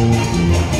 Música